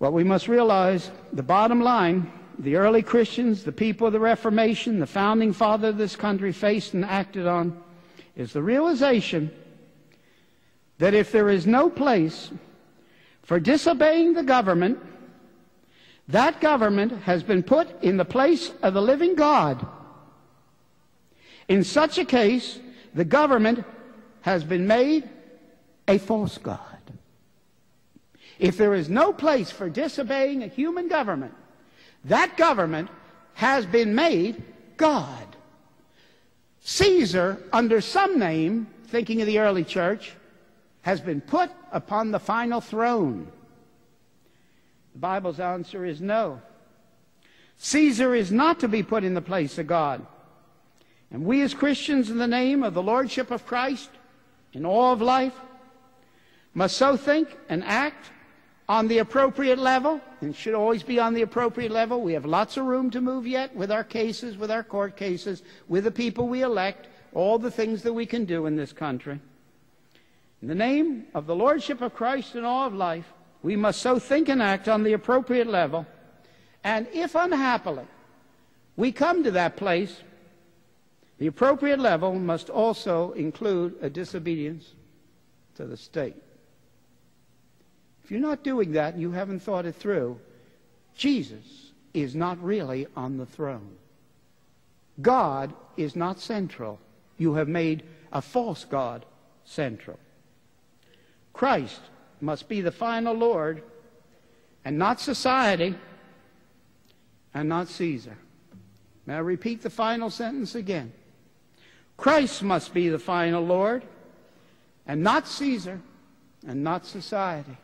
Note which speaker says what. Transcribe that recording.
Speaker 1: What we must realize, the bottom line, the early Christians, the people of the Reformation, the founding father of this country faced and acted on, is the realization that if there is no place for disobeying the government, that government has been put in the place of the living God. In such a case, the government has been made a false God. If there is no place for disobeying a human government, that government has been made God. Caesar, under some name, thinking of the early church, has been put upon the final throne. The Bible's answer is no. Caesar is not to be put in the place of God. And we as Christians, in the name of the Lordship of Christ, in all of life, must so think and act on the appropriate level, and should always be on the appropriate level. We have lots of room to move yet with our cases, with our court cases, with the people we elect, all the things that we can do in this country. In the name of the Lordship of Christ and all of life, we must so think and act on the appropriate level. And if unhappily we come to that place, the appropriate level must also include a disobedience to the state. If you're not doing that and you haven't thought it through, Jesus is not really on the throne. God is not central. You have made a false God central. Christ must be the final Lord and not society and not Caesar. I repeat the final sentence again? Christ must be the final Lord and not Caesar and not society.